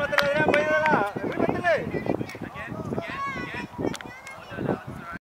Arrímatele, Adrián, váyala. Arrímatele.